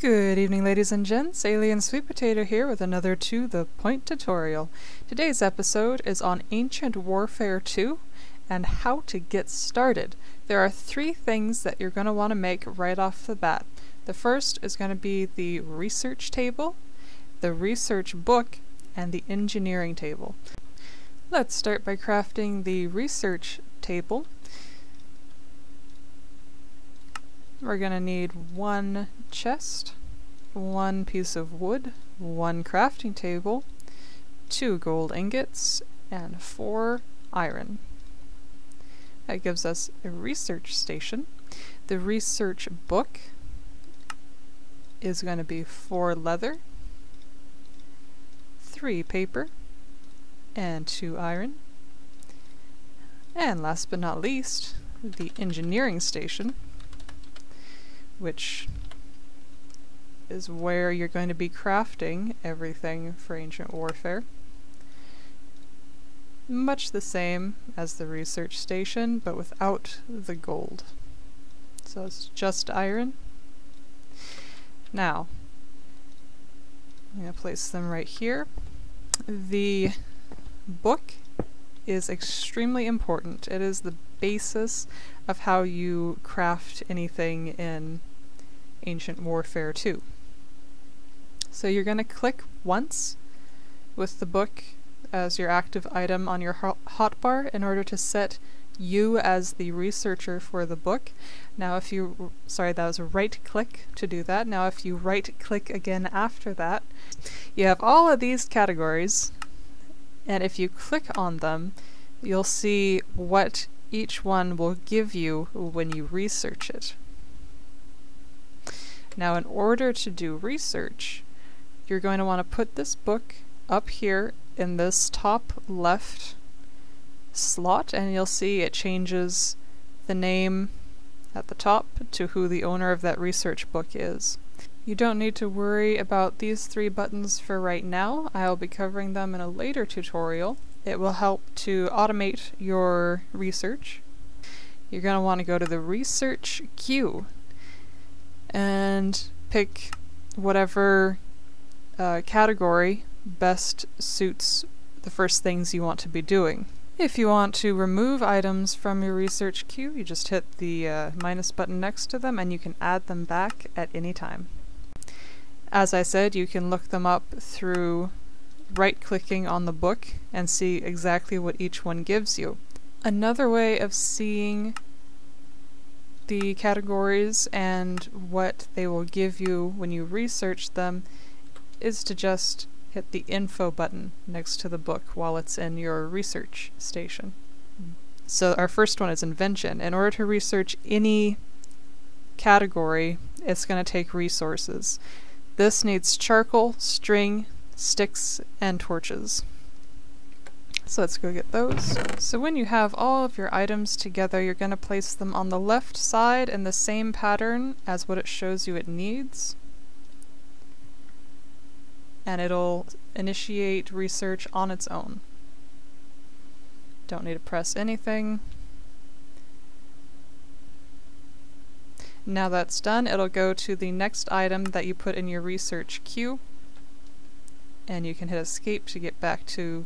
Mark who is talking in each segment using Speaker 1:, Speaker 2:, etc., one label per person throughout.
Speaker 1: Good evening ladies and gents, Alien Sweet Potato here with another To The Point tutorial. Today's episode is on Ancient Warfare 2 and how to get started. There are three things that you're going to want to make right off the bat. The first is going to be the research table, the research book, and the engineering table. Let's start by crafting the research table. We're going to need one chest, one piece of wood, one crafting table, two gold ingots, and four iron. That gives us a research station. The research book is going to be four leather, three paper, and two iron. And last but not least, the engineering station which is where you're going to be crafting everything for Ancient Warfare. Much the same as the research station, but without the gold. So it's just iron. Now, I'm going to place them right here. The book is extremely important. It is the basis of how you craft anything in Ancient Warfare 2. So you're going to click once with the book as your active item on your hotbar in order to set you as the researcher for the book. Now if you, sorry that was a right click to do that. Now if you right click again after that, you have all of these categories and if you click on them, you'll see what each one will give you when you research it. Now in order to do research, you're going to want to put this book up here in this top left slot and you'll see it changes the name at the top to who the owner of that research book is. You don't need to worry about these three buttons for right now. I'll be covering them in a later tutorial. It will help to automate your research. You're going to want to go to the research queue and pick whatever uh, category best suits the first things you want to be doing. If you want to remove items from your research queue, you just hit the uh, minus button next to them and you can add them back at any time. As I said, you can look them up through right-clicking on the book and see exactly what each one gives you. Another way of seeing the categories and what they will give you when you research them is to just hit the info button next to the book while it's in your research station. So our first one is invention. In order to research any category, it's going to take resources. This needs charcoal, string, sticks, and torches. So let's go get those. So when you have all of your items together, you're going to place them on the left side in the same pattern as what it shows you it needs. And it'll initiate research on its own. Don't need to press anything. Now that's done, it'll go to the next item that you put in your research queue. And you can hit escape to get back to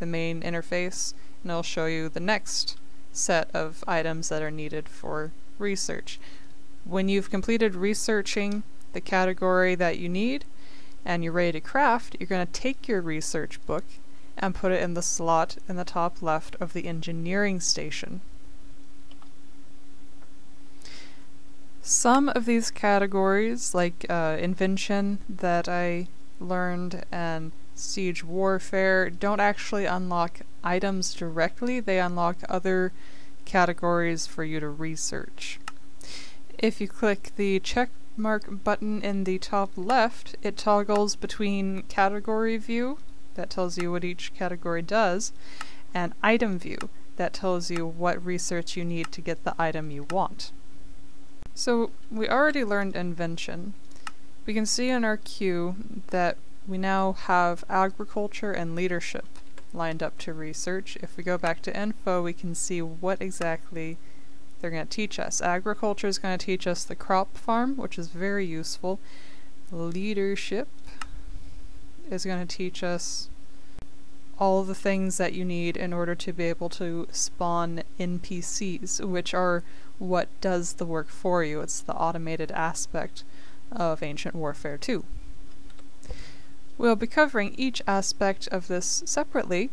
Speaker 1: the main interface, and it'll show you the next set of items that are needed for research. When you've completed researching the category that you need, and you're ready to craft, you're going to take your research book and put it in the slot in the top left of the engineering station. Some of these categories, like uh, invention that I learned and siege warfare, don't actually unlock items directly, they unlock other categories for you to research. If you click the check mark button in the top left, it toggles between category view, that tells you what each category does, and item view, that tells you what research you need to get the item you want. So we already learned invention. We can see in our queue that we now have agriculture and leadership lined up to research. If we go back to info, we can see what exactly they're going to teach us. Agriculture is going to teach us the crop farm, which is very useful. leadership is going to teach us all the things that you need in order to be able to spawn NPCs, which are what does the work for you. It's the automated aspect of Ancient Warfare 2. We'll be covering each aspect of this separately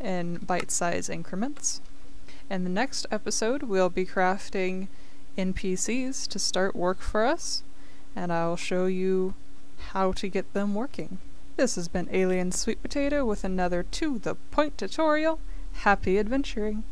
Speaker 1: in bite-sized increments. In the next episode, we'll be crafting NPCs to start work for us, and I'll show you how to get them working. This has been Alien Sweet Potato with another To The Point tutorial. Happy adventuring!